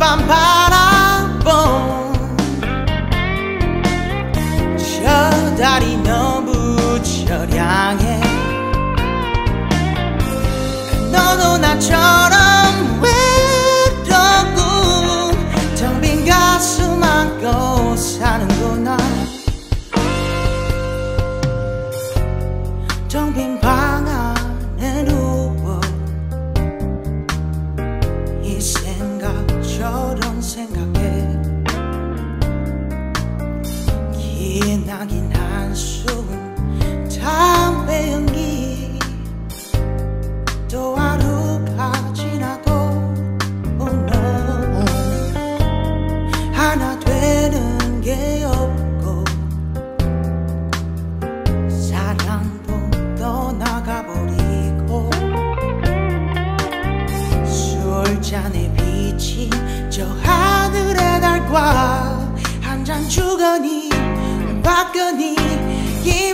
밤 기나긴 한숨 담배 연기. 또 하루가 oh no 하나 되는 게 없고 사랑도 떠나가버리고 술잔에 비친 저 하늘의 달과 한 잔 주거니 받거니? 이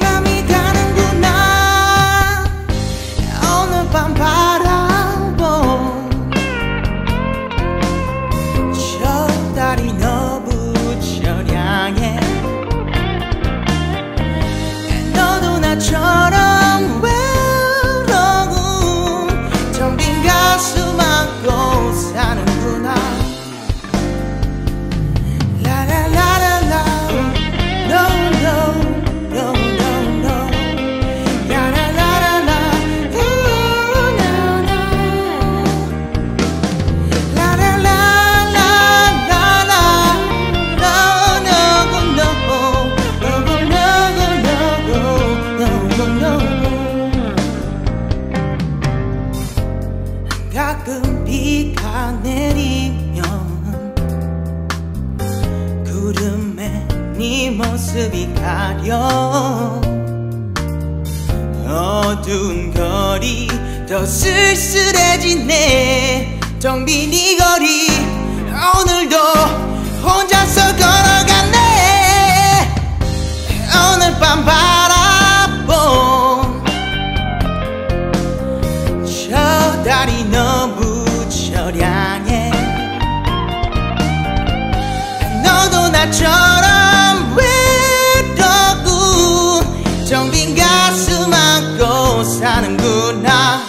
내리면 구름에 네 모습이 가려 어두운 거리 더 쓸쓸해지네. 텅빈 이 거리 오늘 너도 나처럼 외롭고 텅빈 가슴 안고 사는구나.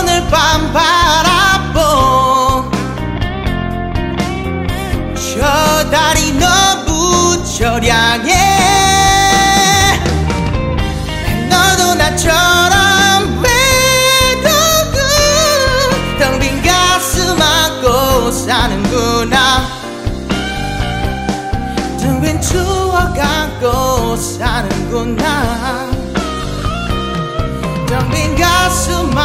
오늘 밤 바라본 저 달이 너무 처량해 텅빈 추억 안고 사는구나. 텅빈 가슴